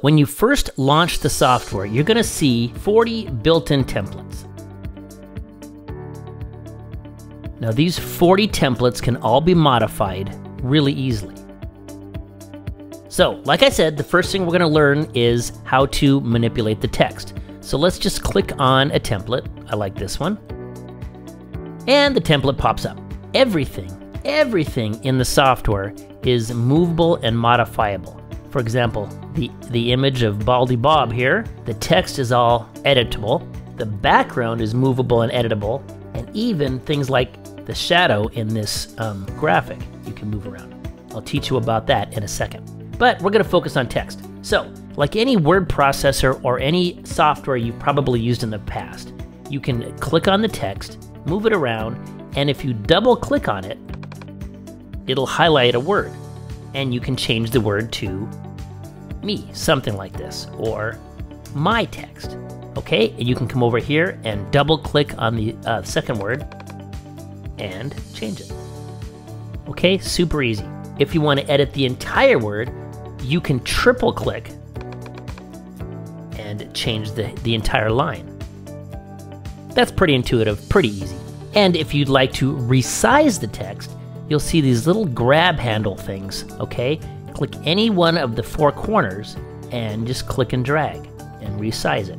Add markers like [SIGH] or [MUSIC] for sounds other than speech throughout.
when you first launch the software, you're going to see 40 built-in templates. Now these 40 templates can all be modified really easily. So, like I said, the first thing we're going to learn is how to manipulate the text. So let's just click on a template. I like this one. And the template pops up. Everything, everything in the software is movable and modifiable. For example, the, the image of Baldy Bob here, the text is all editable, the background is movable and editable, and even things like the shadow in this um, graphic you can move around. I'll teach you about that in a second. But we're going to focus on text. So, like any word processor or any software you've probably used in the past, you can click on the text, move it around, and if you double click on it, it'll highlight a word. And you can change the word to me, something like this, or my text. Okay, and you can come over here and double click on the uh, second word and change it. Okay, super easy. If you want to edit the entire word, you can triple click and change the, the entire line. That's pretty intuitive, pretty easy. And if you'd like to resize the text, you'll see these little grab handle things, okay? Click any one of the four corners and just click and drag and resize it.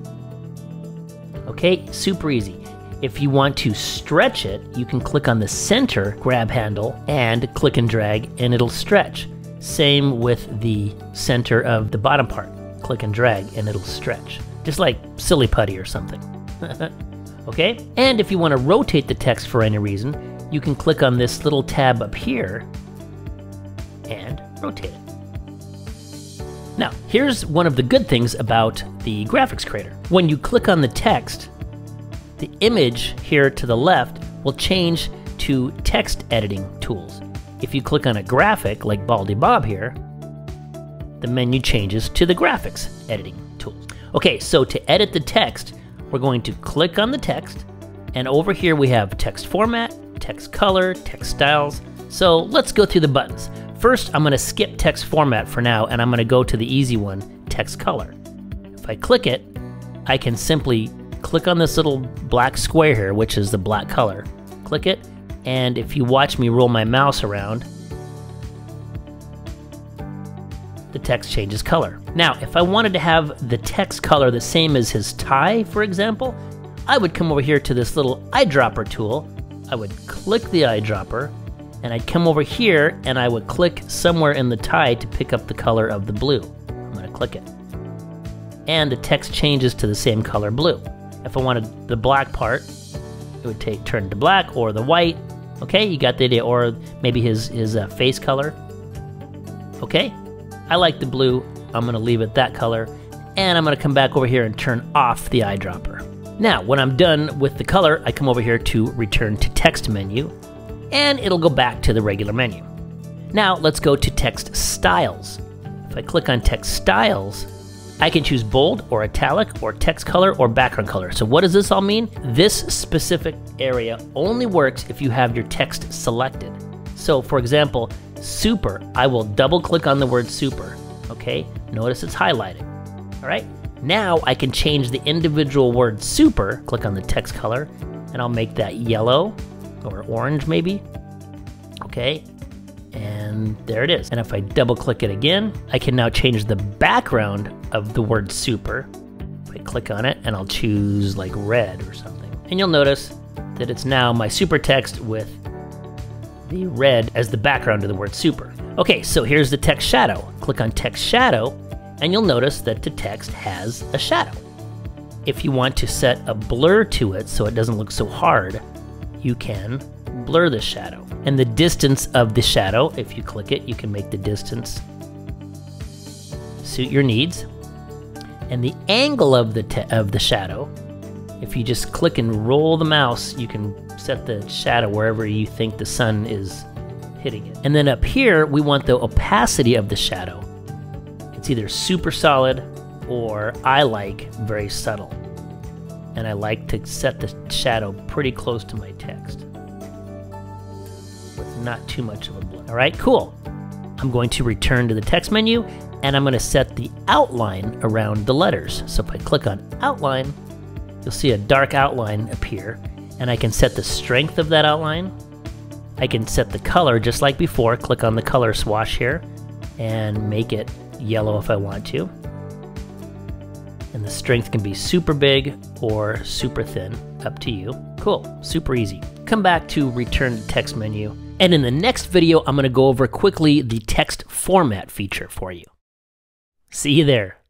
Okay, super easy. If you want to stretch it, you can click on the center grab handle and click and drag and it'll stretch. Same with the center of the bottom part. Click and drag and it'll stretch. Just like silly putty or something. [LAUGHS] okay? And if you want to rotate the text for any reason, you can click on this little tab up here and rotate it. Now, here's one of the good things about the graphics creator. When you click on the text, the image here to the left will change to text editing tools. If you click on a graphic like Baldy Bob here, the menu changes to the graphics editing tools. Okay, so to edit the text, we're going to click on the text, and over here we have text format, text color, text styles. So let's go through the buttons. First, I'm going to skip text format for now, and I'm going to go to the easy one, text color. If I click it, I can simply click on this little black square here, which is the black color. Click it, and if you watch me roll my mouse around, the text changes color. Now, if I wanted to have the text color the same as his tie, for example, I would come over here to this little eyedropper tool. I would click the eyedropper, and I'd come over here and I would click somewhere in the tie to pick up the color of the blue. I'm to click it. And the text changes to the same color blue. If I wanted the black part, it would take turn to black or the white. Okay, you got the idea. Or maybe his his uh, face color. Okay, I like the blue. I'm gonna leave it that color, and I'm gonna come back over here and turn off the eyedropper. Now, when I'm done with the color, I come over here to return to text menu, and it'll go back to the regular menu. Now, let's go to text styles. If I click on text styles, I can choose bold or italic or text color or background color. So what does this all mean? This specific area only works if you have your text selected. So for example, super, I will double click on the word super. Okay, notice it's highlighted. All right, now I can change the individual word super, click on the text color, and I'll make that yellow or orange maybe. Okay, and there it is. And if I double click it again, I can now change the background of the word super. If I click on it and I'll choose like red or something. And you'll notice that it's now my super text with the red as the background of the word super. Okay, so here's the text shadow. Click on text shadow and you'll notice that the text has a shadow. If you want to set a blur to it so it doesn't look so hard, you can blur the shadow. And the distance of the shadow, if you click it, you can make the distance suit your needs. And the angle of the of the shadow, if you just click and roll the mouse, you can set the shadow wherever you think the sun is hitting it. And then up here, we want the opacity of the shadow. It's either super solid or I like very subtle. And I like to set the shadow pretty close to my text with not too much of a blur. All right, cool. I'm going to return to the text menu and I'm going to set the outline around the letters. So if I click on outline, you'll see a dark outline appear and I can set the strength of that outline. I can set the color just like before, click on the color swash here and make it yellow if I want to. And the strength can be super big or super thin, up to you. Cool, super easy. Come back to return to text menu. And in the next video, I'm gonna go over quickly the text format feature for you. See you there.